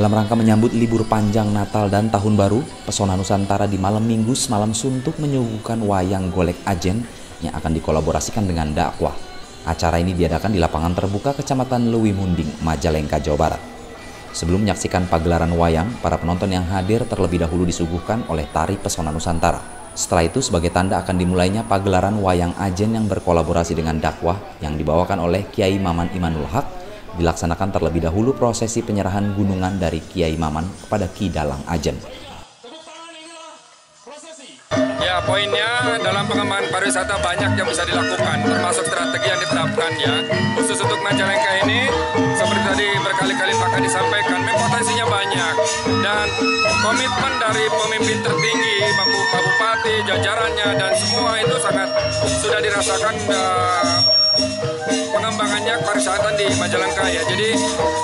rangka menyambut libur panjang Natal dan Tahun Baru, Pesona Nusantara di malam Minggu semalam suntuk menyuguhkan wayang golek ajen yang akan dikolaborasikan dengan dakwah. Acara ini diadakan di lapangan terbuka Kecamatan Lewi Munding, Majalengka, Jawa Barat. Sebelum menyaksikan pagelaran wayang, para penonton yang hadir terlebih dahulu disuguhkan oleh tari Pesona Nusantara. Setelah itu sebagai tanda akan dimulainya pagelaran wayang ajen yang berkolaborasi dengan dakwah yang dibawakan oleh Kiai Maman Imanul Haq dilaksanakan terlebih dahulu prosesi penyerahan gunungan dari Kiai Maman kepada Ki Dalang Ajen. Ya, poinnya dalam pengembangan pariwisata banyak yang bisa dilakukan, termasuk strategi yang ditetapkan ya. Khusus untuk Majalengka ini, seperti tadi berkali-kali Pak disampaikan, potensinya banyak. Dan komitmen dari pemimpin tertinggi, Pak Bupati, jajarannya, dan semua itu sangat sudah dirasakan uh, pengembangannya pariwisata di Majalengka ya. Jadi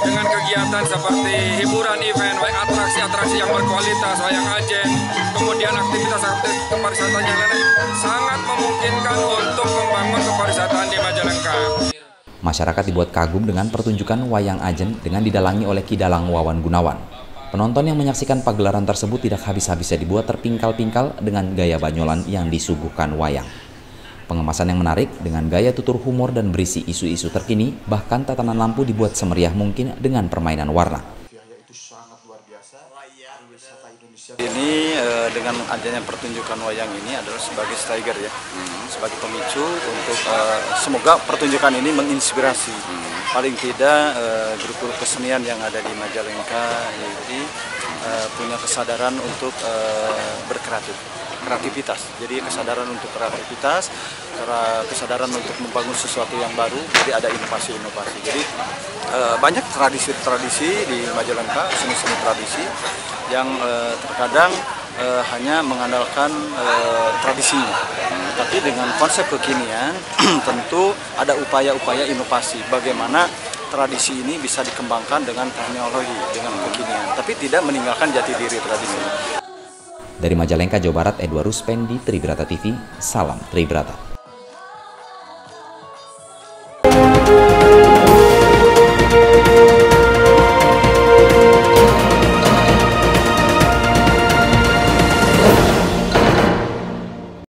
dengan kegiatan seperti hiburan event, baik atraksi-atraksi yang berkualitas, wayang ajen, kemudian aktivitas-aktivitas kepariwisata yang lain sangat memungkinkan untuk membangun kepariwisataan di Majalengka. Masyarakat dibuat kagum dengan pertunjukan wayang ajen dengan didalangi oleh Kidalang Wawan Gunawan. Penonton yang menyaksikan pagelaran tersebut tidak habis-habisnya dibuat terpingkal-pingkal dengan gaya banyolan yang disuguhkan wayang. Pengemasan yang menarik dengan gaya tutur humor dan berisi isu-isu terkini, bahkan tatanan lampu dibuat semeriah mungkin dengan permainan warna. Ini eh, dengan adanya pertunjukan wayang ini adalah sebagai striker ya, hmm. sebagai pemicu untuk eh, semoga pertunjukan ini menginspirasi. Hmm. Paling tidak eh, grup-grup kesenian yang ada di Majalengka ini punya kesadaran untuk berkreatif kreativitas. Jadi kesadaran untuk kreativitas, kesadaran untuk membangun sesuatu yang baru. Jadi ada inovasi-inovasi. Jadi eh, banyak tradisi-tradisi di Majalengka, seni-seni tradisi yang eh, terkadang eh, hanya mengandalkan tradisinya. Tapi dengan konsep kekinian tentu ada upaya-upaya inovasi. Bagaimana tradisi ini bisa dikembangkan dengan teknologi, dengan kekinian, tapi tidak meninggalkan jati diri tradisi. Dari Majalengka, Jawa Barat, Edward Ruspendi, Tribrata TV, salam Tribrata.